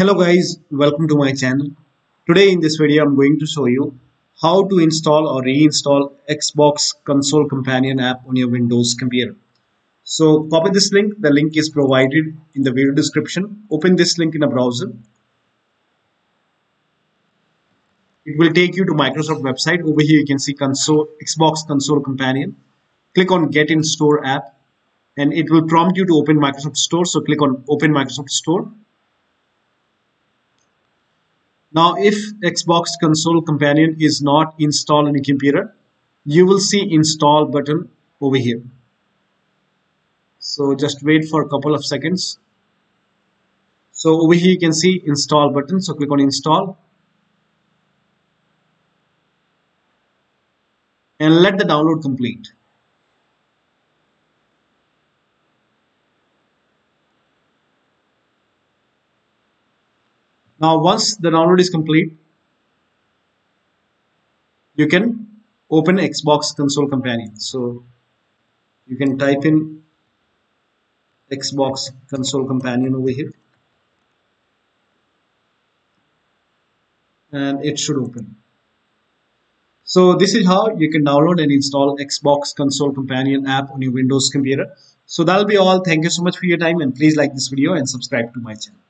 Hello guys, welcome to my channel. Today in this video I'm going to show you how to install or reinstall Xbox Console Companion app on your Windows computer. So copy this link, the link is provided in the video description. Open this link in a browser. It will take you to Microsoft website. Over here you can see console Xbox Console Companion. Click on Get in Store app and it will prompt you to open Microsoft Store. So click on Open Microsoft Store now, if Xbox Console Companion is not installed on your computer, you will see install button over here. So just wait for a couple of seconds. So over here you can see install button. So click on install. And let the download complete. Now once the download is complete, you can open Xbox Console Companion. So you can type in Xbox Console Companion over here. And it should open. So this is how you can download and install Xbox Console Companion app on your Windows computer. So that'll be all. Thank you so much for your time and please like this video and subscribe to my channel.